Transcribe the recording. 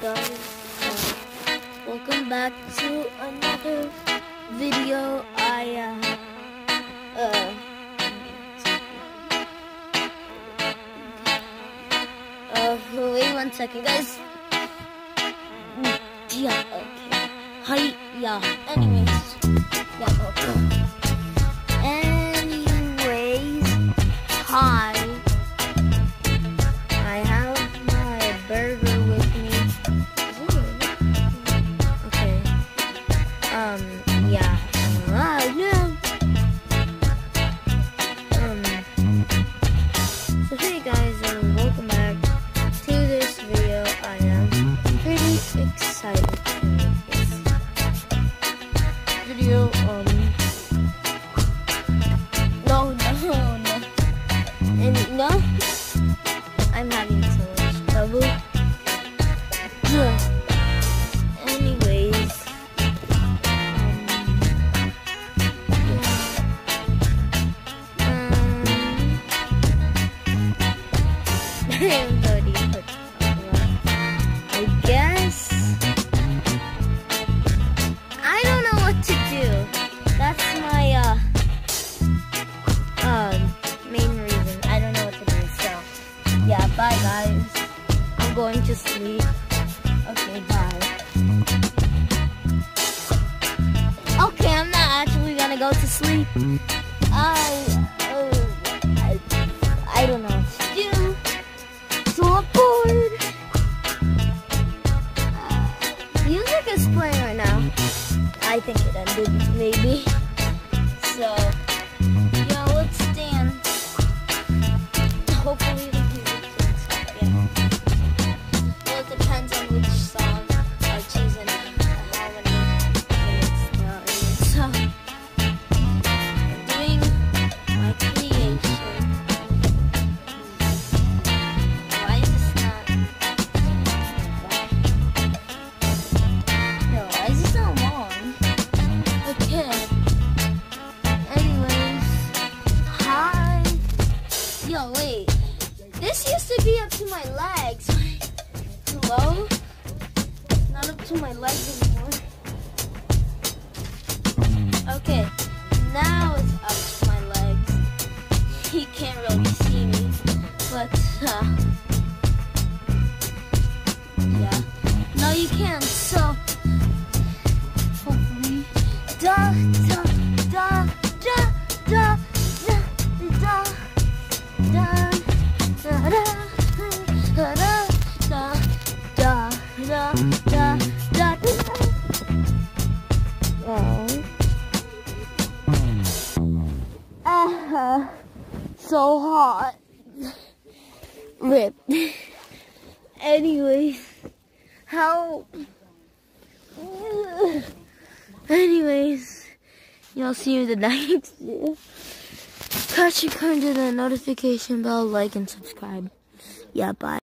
guys? Welcome back to another video. I, uh, uh, uh, wait one second, guys. Yeah, okay. Hi, yeah, anyways. Yeah, okay. Anyways, hi. I guess I don't know what to do. That's my uh um main reason. I don't know what to do. So yeah, bye guys. I'm going to sleep. Okay, bye. Okay, I'm not actually gonna go to sleep. I, think it ended, maybe. So, my legs. Hello? Not up to my legs anymore. Hmm. Okay, so hot. Rip. Anyways, how? Anyways, y'all see you the next video. Touch and turn to the notification bell, like and subscribe. Yeah, bye.